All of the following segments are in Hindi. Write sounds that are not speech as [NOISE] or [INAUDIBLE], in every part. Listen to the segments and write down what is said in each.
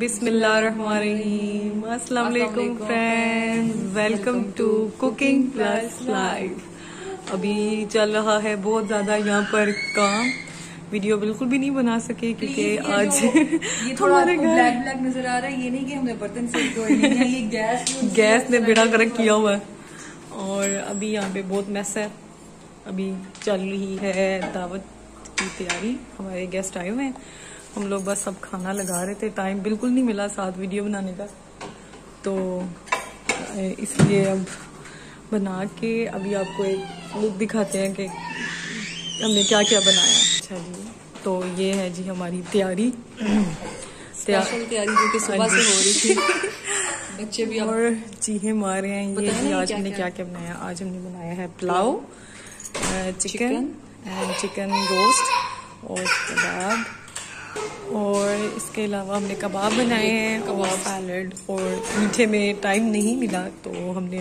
बिस्मिल्लाहिर्रहमानिर्रहीम। अस्सलाम वालेकुम friends. Welcome to cooking plus live अभी चल रहा है बहुत ज़्यादा यहाँ पर काम। वीडियो बिल्कुल भी नहीं बना सके क्योंकि आज ये थोड़ा [LAUGHS] ब्लैक ब्लैक नज़र आ रहा है। ये नहीं कि हमने बर्तन से ये गैस [LAUGHS] गैस ने बेड़ा गर्क किया हुआ है। और अभी यहाँ पे बहुत मैस है। अभी चल रही है दावत की तैयारी। हमारे गेस्ट आए हुए हैं। हम लोग बस सब खाना लगा रहे थे टाइम बिल्कुल नहीं मिला साथ वीडियो बनाने का। तो इसलिए अब बना के अभी आपको एक लुक दिखाते हैं कि हमने क्या क्या बनाया। अच्छा जी तो ये है जी हमारी तैयारी। तैयारी जो कि सुबह से हो रही थी। [LAUGHS] बच्चे भी और चीहे मारे हैं। ये जी आज हमने क्या। क्या बनाया। आज हमने बनाया है पुलाव चिकन एंड चिकन रोस्ट और कबाब इसके अलावा हमने कबाब बनाए हैं, कबाब सैलड और मीठे में टाइम नहीं मिला तो हमने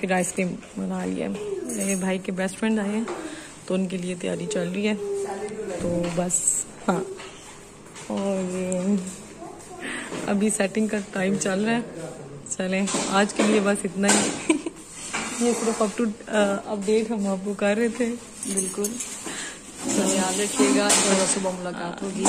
फिर आइसक्रीम बना लिया मेरे भाई के बेस्ट फ्रेंड आए हैं तो उनके लिए तैयारी चल रही है। तो बस हाँ। और अभी सेटिंग का टाइम चल रहा है। चलें, आज के लिए बस इतना ही। [LAUGHS] ये सिर्फ़ अप टू अपडेट हम आपको कर रहे थे। बिल्कुल। याद रखिएगा। सुबह मुलाकात होगी